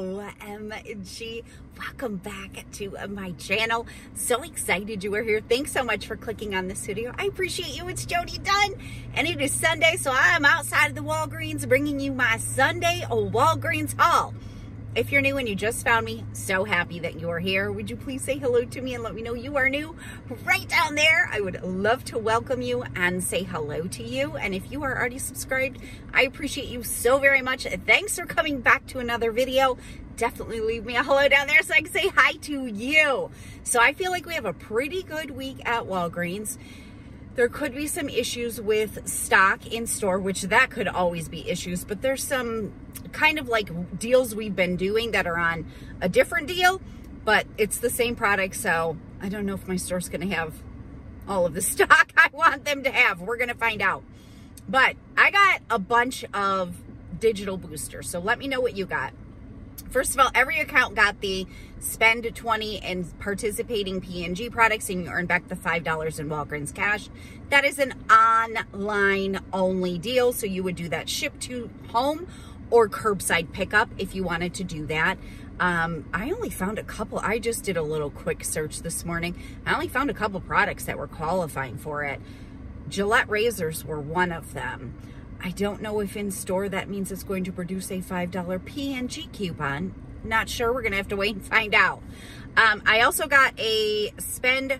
OMG. Welcome back to my channel. So excited you are here. Thanks so much for clicking on this video. I appreciate you. It's Jodi Dunn and it is Sunday, so I am outside of the Walgreens bringing you my Sunday oh, Walgreens haul. If you're new and you just found me, so happy that you are here. Would you please say hello to me and let me know you are new? Right down there, I would love to welcome you and say hello to you. And if you are already subscribed, I appreciate you so very much. Thanks for coming back to another video. Definitely leave me a hello down there so I can say hi to you. So I feel like we have a pretty good week at Walgreens. There could be some issues with stock in store, which that could always be issues, but there's some kind of like deals we've been doing that are on a different deal, but it's the same product. So I don't know if my store's going to have all of the stock I want them to have. We're going to find out. But I got a bunch of digital boosters. So let me know what you got. First of all, every account got the spend 20 and participating P&G products and you earn back the $5 in Walgreens cash. That is an online only deal. So you would do that ship to home or curbside pickup if you wanted to do that. Um, I only found a couple. I just did a little quick search this morning. I only found a couple products that were qualifying for it. Gillette razors were one of them. I don't know if in store that means it's going to produce a $5 P&G coupon. Not sure. We're going to have to wait and find out. Um, I also got a spend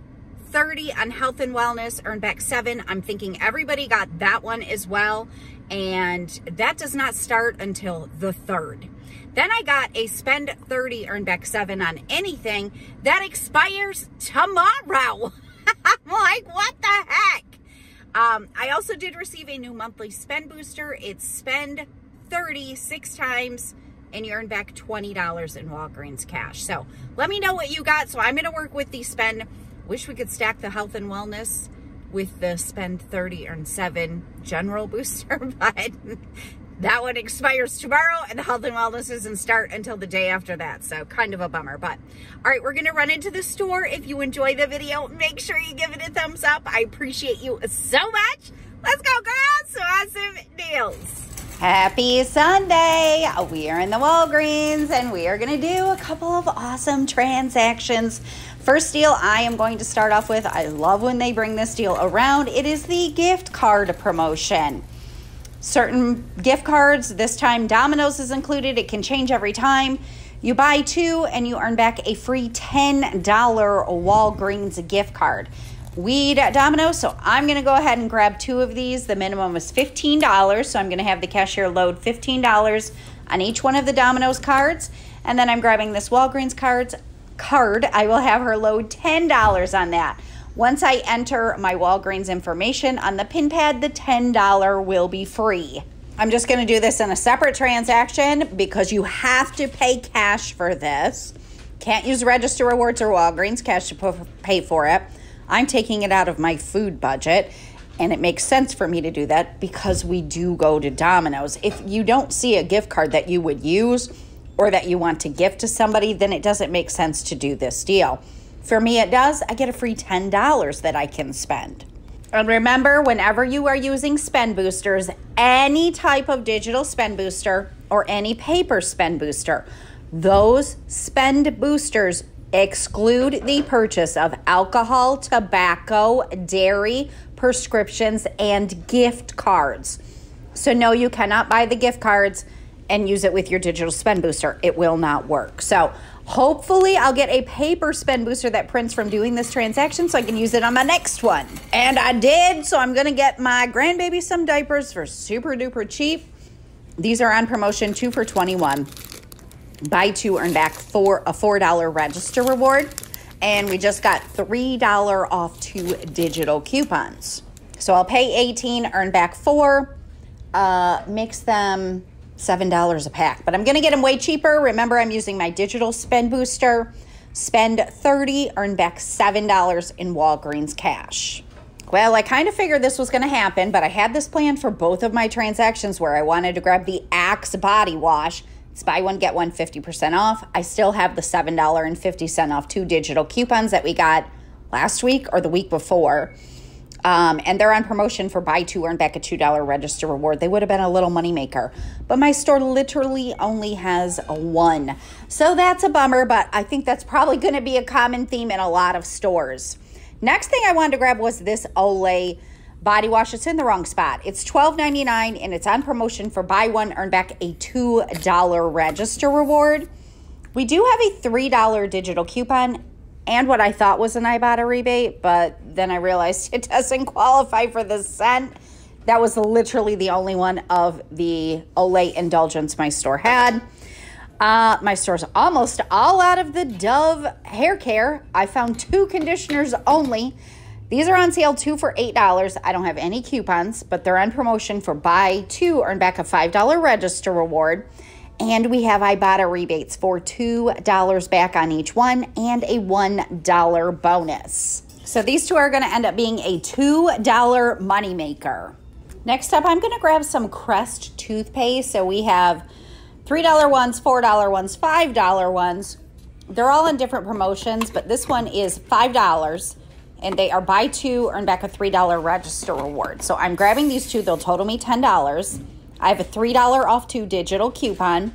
30 on health and wellness, earn back seven. I'm thinking everybody got that one as well. And that does not start until the third. Then I got a spend 30, earn back seven on anything that expires tomorrow. I'm like, what the heck? Um, I also did receive a new monthly spend booster. It's spend 30 six times and you earn back $20 in Walgreens cash. So let me know what you got. So I'm going to work with the spend. Wish we could stack the health and wellness with the spend 30 earn 7 general booster, but that one expires tomorrow and the health and wellness doesn't start until the day after that. So kind of a bummer. But all right, we're to run into the store. If you enjoy the video, make sure you give it a thumbs up. I appreciate you so much. Let's go, girls. Happy Sunday. We are in the Walgreens and we are going to do a couple of awesome transactions. First deal I am going to start off with, I love when they bring this deal around. It is the gift card promotion certain gift cards. This time, Domino's is included. It can change every time. You buy two and you earn back a free $10 Walgreens gift card. Weed at Domino's, so I'm going to go ahead and grab two of these. The minimum is $15, so I'm going to have the cashier load $15 on each one of the Domino's cards. And then I'm grabbing this Walgreens cards card. I will have her load $10 on that. Once I enter my Walgreens information on the pin pad, the $10 will be free. I'm just going to do this in a separate transaction because you have to pay cash for this. Can't use Register Rewards or Walgreens cash to pay for it. I'm taking it out of my food budget, and it makes sense for me to do that because we do go to Domino's. If you don't see a gift card that you would use or that you want to gift to somebody, then it doesn't make sense to do this deal. For me, it does. I get a free $10 that I can spend. And remember, whenever you are using spend boosters, any type of digital spend booster or any paper spend booster, those spend boosters exclude the purchase of alcohol, tobacco, dairy, prescriptions, and gift cards. So, no, you cannot buy the gift cards and use it with your digital spend booster. It will not work. So, Hopefully, I'll get a paper spend booster that prints from doing this transaction so I can use it on my next one. And I did, so I'm gonna get my grandbaby some diapers for super duper cheap. These are on promotion, two for 21. Buy two, earn back four, a $4 register reward. And we just got $3 off two digital coupons. So I'll pay 18, earn back four, uh, mix them $7 a pack. But I'm going to get them way cheaper. Remember, I'm using my digital spend booster. Spend 30, earn back $7 in Walgreens cash. Well, I kind of figured this was going to happen, but I had this plan for both of my transactions where I wanted to grab the Axe body wash. It's buy one, get one 50% off. I still have the $7.50 off two digital coupons that we got last week or the week before. Um, and they're on promotion for buy two, earn back a $2 register reward. They would have been a little moneymaker. But my store literally only has one. So that's a bummer, but I think that's probably going to be a common theme in a lot of stores. Next thing I wanted to grab was this Olay body wash. It's in the wrong spot. It's $12.99 and it's on promotion for buy one, earn back a $2 register reward. We do have a $3 digital coupon and what I thought was an Ibotta rebate, but then I realized it doesn't qualify for the cent. That was literally the only one of the Olay indulgence my store had. Uh, my store's almost all out of the Dove hair care. I found two conditioners only. These are on sale two for $8. I don't have any coupons, but they're on promotion for buy two, earn back a $5 register reward. And we have Ibotta rebates for $2 back on each one and a $1 bonus. So these two are going to end up being a $2 moneymaker. Next up, I'm going to grab some Crest toothpaste. So we have $3 ones, $4 ones, $5 ones. They're all in different promotions, but this one is $5 and they are buy two, earn back a $3 register reward. So I'm grabbing these two, they'll total me $10. I have a $3 off two digital coupon.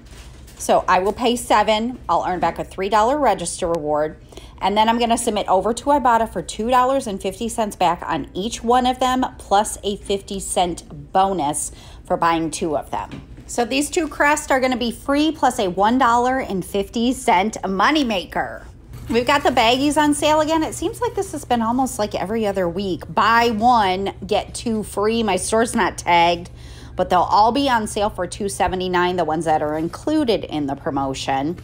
So I will pay seven. I'll earn back a $3 register reward. And then I'm going to submit over to Ibotta for $2.50 back on each one of them, plus a 50 cent bonus for buying two of them. So these two crests are going to be free plus a $1.50 moneymaker. We've got the baggies on sale again. It seems like this has been almost like every other week. Buy one, get two free. My store's not tagged but they'll all be on sale for 279, the ones that are included in the promotion.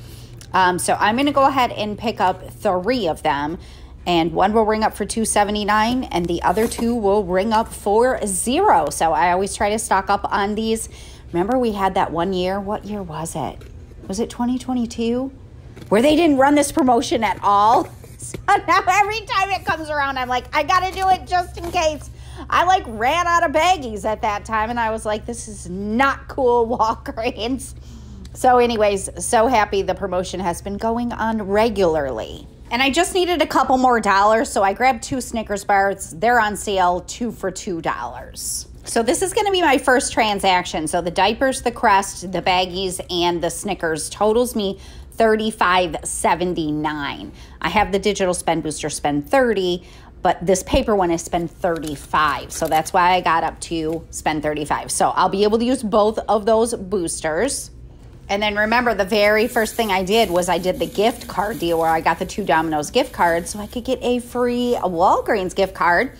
Um, so I'm going to go ahead and pick up three of them. And one will ring up for 279 and the other two will ring up for zero. So I always try to stock up on these. Remember we had that one year? What year was it? Was it 2022? Where they didn't run this promotion at all. So now every time it comes around, I'm like, I got to do it just in case. I like ran out of baggies at that time and I was like, this is not cool, Walgreens. So, anyways, so happy the promotion has been going on regularly. And I just needed a couple more dollars, so I grabbed two Snickers bars. They're on sale, two for two dollars. So this is going to be my first transaction. So the diapers, the crest, the baggies, and the Snickers totals me $35.79. I have the digital spend booster spend 30 but this paper one is spend 35 so that's why i got up to spend 35 so i'll be able to use both of those boosters. And then remember the very first thing i did was i did the gift card deal where i got the two domino's gift cards so i could get a free walgreens gift card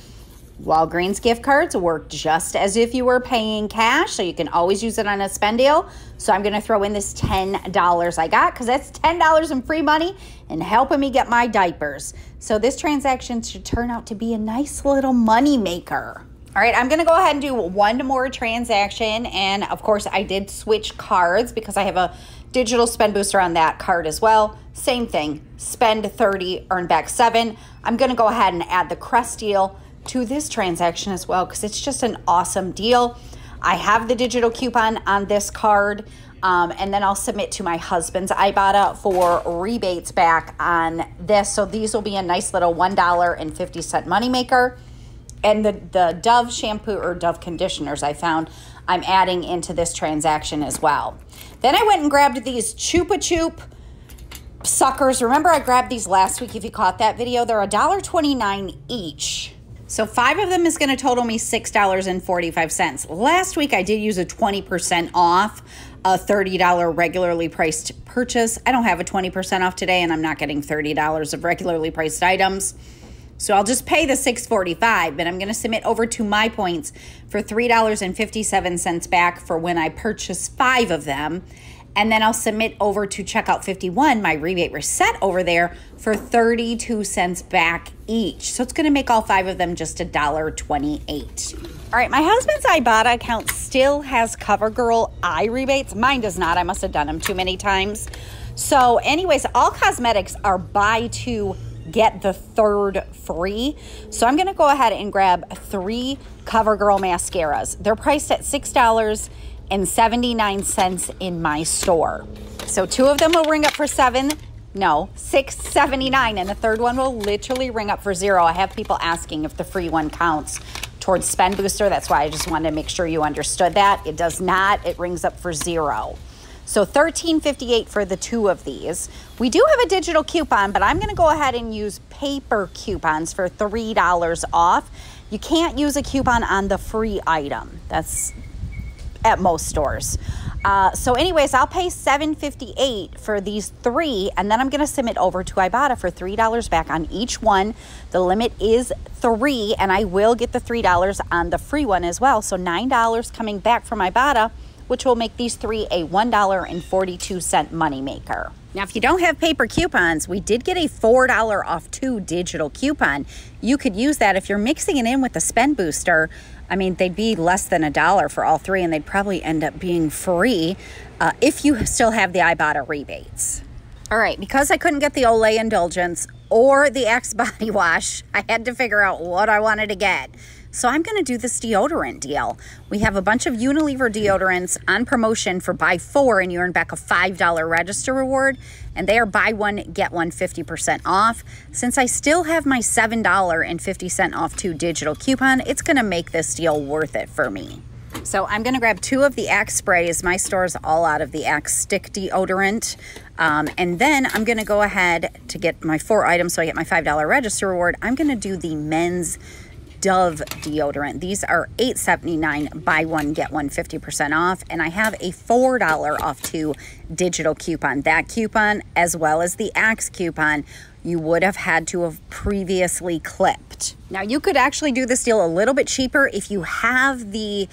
Walgreens gift cards work just as if you were paying cash, so you can always use it on a spend deal. So I'm going to throw in this $10 I got because that's $10 in free money and helping me get my diapers. So this transaction should turn out to be a nice little money maker. All right, I'm to go ahead and do one more transaction. And of course, I did switch cards because I have a digital spend booster on that card as well. Same thing, spend 30, earn back 7. I'm to go ahead and add the Crest deal to this transaction as well because it's just an awesome deal. I have the digital coupon on this card. Um, and then I'll submit to my husband's Ibotta for rebates back on this. So these will be a nice little $1.50 moneymaker. And the, the Dove shampoo or Dove conditioners I found I'm adding into this transaction as well. Then I went and grabbed these Chupa Chup suckers. Remember I grabbed these last week if you caught that video. They're $1.29 each. So five of them is going to total me $6.45. Last week I did use a 20% off a $30 regularly priced purchase. I don't have a 20% off today and I'm not getting $30 of regularly priced items. So I'll just pay the 645, but I'm going to submit over to MyPoints for $3.57 back for when I purchase 5 of them and then I'll submit over to Checkout 51 my rebate reset over there for 32 cents back each. So it's going to make all five of them just a dollar 28. All right, my husband's Ibotta account still has CoverGirl eye rebates. Mine does not. I must have done them too many times. So, anyways, all cosmetics are buy two get the third free. So I'm going to go ahead and grab three CoverGirl mascaras. They're priced at $6 and 79 cents in my store. So two of them will ring up for seven. no, six seventy nine, and the third one will literally ring up for zero. I have people asking if the free one counts towards spend booster. That's why I just wanted to make sure you understood that. It does not. It rings up for zero. So $13.58 for the two of these. We do have a digital coupon, but I'm going to go ahead and use paper coupons for $3 off. You can't use a coupon on the free item. That's at most stores. Uh, so anyways, I'll pay $7.58 for these three, and then I'm going to submit over to Ibotta for $3 back on each one. The limit is three, and I will get the $3 on the free one as well. So $9 coming back from Ibotta, which will make these three a $1.42 moneymaker. Now, if you don't have paper coupons, we did get a $4 off two digital coupon. You could use that if you're mixing it in with the spend booster. I mean, they'd be less than a dollar for all three, and they'd probably end up being free uh, if you still have the Ibotta rebates. All right, because I couldn't get the Olay Indulgence or the Axe Body Wash, I had to figure out what I wanted to get. So I'm going to do this deodorant deal. We have a bunch of Unilever deodorants on promotion for buy four and you earn back a $5 register reward. And they are buy one, get one 50% off. Since I still have my $7.50 off two digital coupon, it's to make this deal worth it for me. So I'm to grab two of the Axe sprays. My store is all out of the Axe stick deodorant. Um, and then I'm to go ahead to get my four items so I get my $5 register reward. I'm to do the men's Dove deodorant. These are $8.79. Buy one, get one 50% off. And I have a $4 off two digital coupon. That coupon, as well as the Axe coupon, you would have had to have previously clipped. Now, you could actually do this deal a little bit cheaper if you have the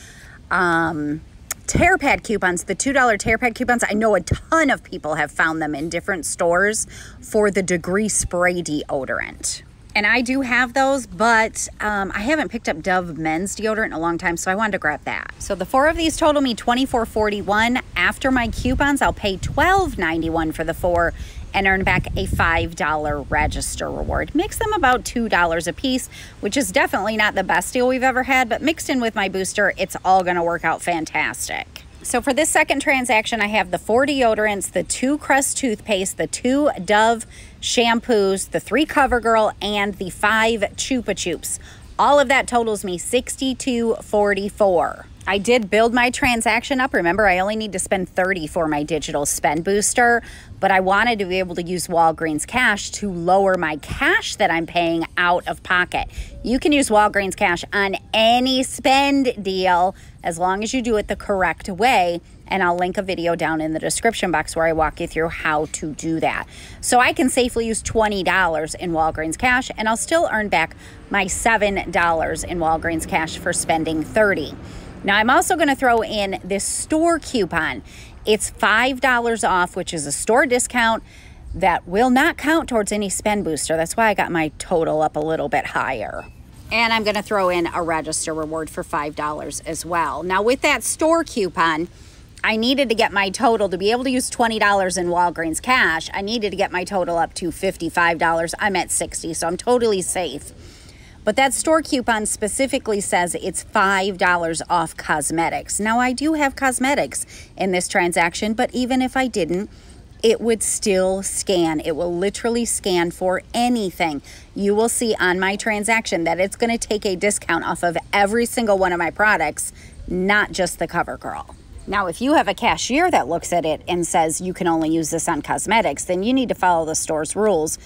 um, TearPad coupons, the $2 TearPad coupons. I know a ton of people have found them in different stores for the Degree Spray deodorant and I do have those, but um, I haven't picked up Dove men's deodorant in a long time, so I wanted to grab that. So the four of these total me $24.41. After my coupons, I'll pay $12.91 for the four and earn back a $5 register reward. Makes them about $2 a piece, which is definitely not the best deal we've ever had, but mixed in with my booster, it's all gonna work out fantastic. So for this second transaction, I have the four deodorants, the two Crest toothpaste, the two Dove shampoos, the three CoverGirl, and the five Chupa Chups. All of that totals me $62.44. I did build my transaction up. Remember, I only need to spend 30 for my digital spend booster, but I wanted to be able to use Walgreens cash to lower my cash that I'm paying out of pocket. You can use Walgreens cash on any spend deal as long as you do it the correct way. And I'll link a video down in the description box where I walk you through how to do that. So I can safely use $20 in Walgreens cash and I'll still earn back my $7 in Walgreens cash for spending 30. Now I'm also going to throw in this store coupon. It's $5 off, which is a store discount that will not count towards any spend booster. That's why I got my total up a little bit higher. And I'm going to throw in a register reward for $5 as well. Now, with that store coupon, I needed to get my total to be able to use $20 in Walgreens cash. I needed to get my total up to $55. I'm at 60, so I'm totally safe. But that store coupon specifically says it's $5 off cosmetics. Now, I do have cosmetics in this transaction, but even if I didn't, it would still scan. It will literally scan for anything. You will see on my transaction that it's going to take a discount off of every single one of my products, not just the CoverGirl. Now, if you have a cashier that looks at it and says you can only use this on cosmetics, then you need to follow the store's rules.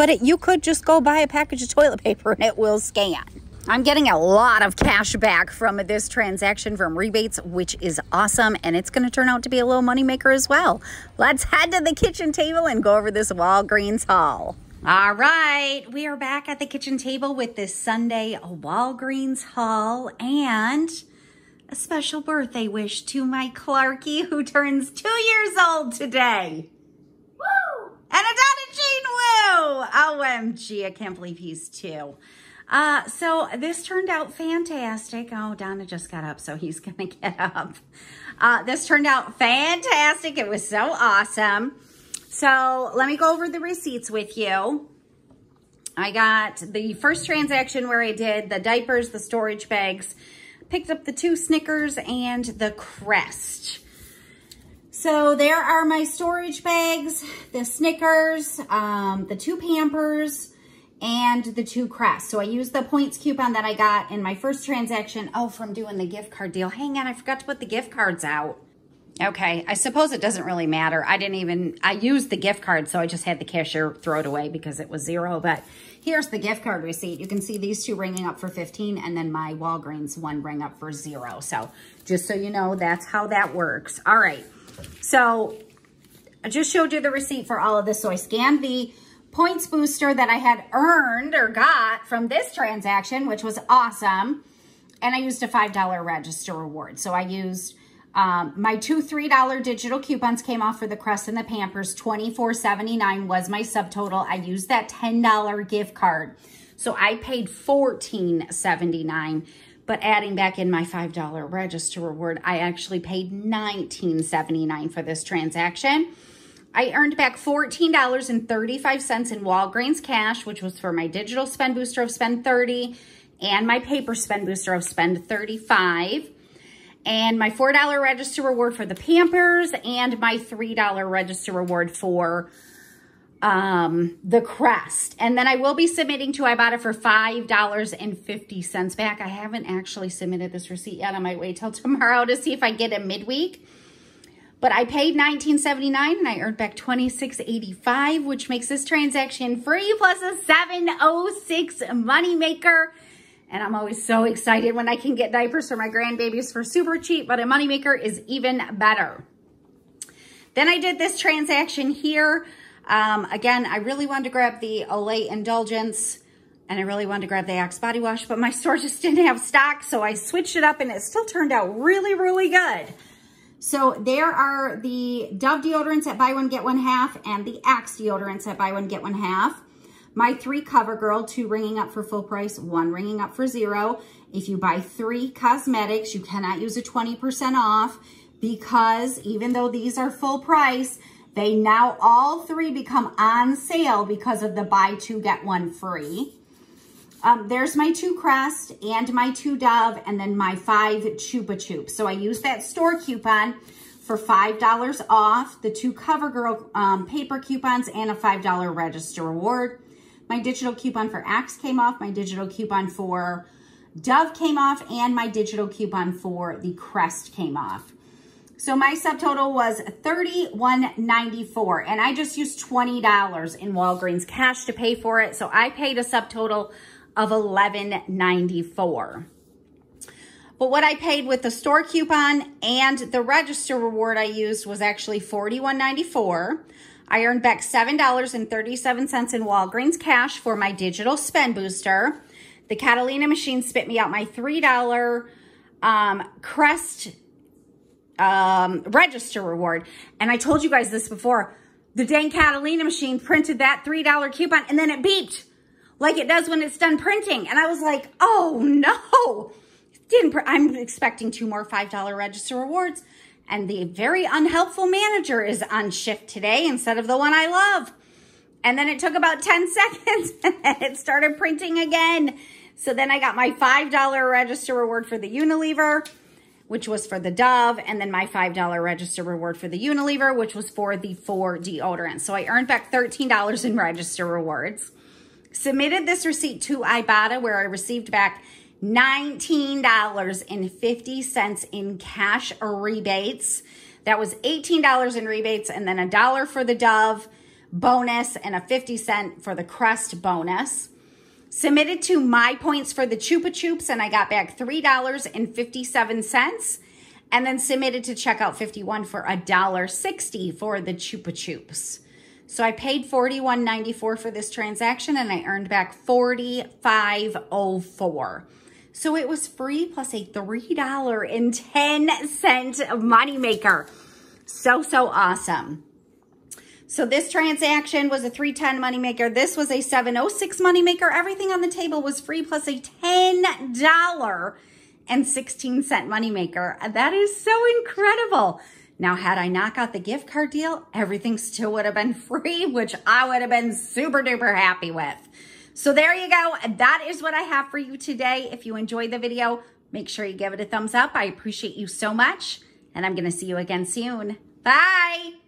But it, you could just go buy a package of toilet paper and it will scan. I'm getting a lot of cash back from this transaction from rebates, which is awesome. And it's going to turn out to be a little moneymaker as well. Let's head to the kitchen table and go over this Walgreens haul. All right, we are back at the kitchen table with this Sunday Walgreens haul and a special birthday wish to my Clarky who turns two years old today. OMG, I can't believe he's two. Uh, so this turned out fantastic. Oh, Donna just got up, so he's going to get up. Uh, this turned out fantastic. It was so awesome. So let me go over the receipts with you. I got the first transaction where I did the diapers, the storage bags, picked up the two Snickers and the Crest. So there are my storage bags, the Snickers, um, the two Pampers, and the two Crest. So I used the points coupon that I got in my first transaction. Oh, from doing the gift card deal. Hang on, I forgot to put the gift cards out. Okay, I suppose it doesn't really matter. I didn't even, I used the gift card, so I just had the cashier throw it away because it was zero. But here's the gift card receipt. You can see these two ringing up for 15 and then my Walgreens one ring up for zero. So just so you know, that's how that works. All right, so I just showed you the receipt for all of this. So I scanned the points booster that I had earned or got from this transaction, which was awesome. And I used a $5 register reward. So I used um, my two $3 digital coupons came off for the Crest and the Pampers. $24.79 was my subtotal. I used that $10 gift card. So I paid $14.79. But adding back in my $5 register reward, I actually paid $19.79 for this transaction. I earned back $14.35 in Walgreens cash, which was for my digital spend booster of spend 30 and my paper spend booster of spend 35 and my $4 register reward for the Pampers and my $3 register reward for um, the Crest. And then I will be submitting to, Ibotta for $5.50 back. I haven't actually submitted this receipt yet. I might wait till tomorrow to see if I get it midweek. But I paid $19.79 and I earned back $26.85, which makes this transaction free plus a 706 moneymaker. And I'm always so excited when I can get diapers for my grandbabies for super cheap, but a moneymaker is even better. Then I did this transaction here. Um, again, I really wanted to grab the Olay Indulgence and I really wanted to grab the Axe Body Wash, but my store just didn't have stock, so I switched it up and it still turned out really, really good. So there are the Dove deodorants at buy one, get one half and the Axe deodorants at buy one, get one half. My three CoverGirl, two ringing up for full price, one ringing up for zero. If you buy three cosmetics, you cannot use a 20% off because even though these are full price, they now all three become on sale because of the buy two, get one free. Um, there's my two Crest and my two Dove and then my five Chupa Chups. So I use that store coupon for $5 off, the two CoverGirl um, paper coupons and a $5 register reward. My digital coupon for Axe came off. My digital coupon for Dove came off. And my digital coupon for the Crest came off. So my subtotal was $31.94 and I just used $20 in Walgreens cash to pay for it. So I paid a subtotal of $11.94. But what I paid with the store coupon and the register reward I used was actually $41.94. I earned back $7.37 in Walgreens cash for my digital spend booster. The Catalina machine spit me out my $3 um, Crest um, register reward. And I told you guys this before. The dang Catalina machine printed that $3 coupon and then it beeped like it does when it's done printing. And I was like, oh no. Didn't I'm expecting two more $5 register rewards and the very unhelpful manager is on shift today instead of the one I love. And then it took about 10 seconds and it started printing again. So then I got my $5 register reward for the Unilever, which was for the Dove, and then my $5 register reward for the Unilever, which was for the four deodorants. So I earned back $13 in register rewards. Submitted this receipt to Ibotta where I received back $19.50 in cash or rebates. That was $18 in rebates and then a dollar for the Dove bonus and a 50 cent for the Crest bonus. Submitted to MyPoints for the Chupa Chups and I got back $3.57 and then submitted to Checkout 51 for a dollar 60 for the Chupa Chups. So I paid $41.94 for this transaction and I earned back $45.04. So it was free plus a $3.10 moneymaker. So, so awesome. So this transaction was a 310 moneymaker. This was a 706 moneymaker. Everything on the table was free plus a $10 and 16 cent moneymaker. That is so incredible. Now, had I not got the gift card deal, everything still would have been free, which I would have been super duper happy with. So there you go. That is what I have for you today. If you enjoyed the video, make sure you give it a thumbs up. I appreciate you so much. And I'm going to see you again soon. Bye.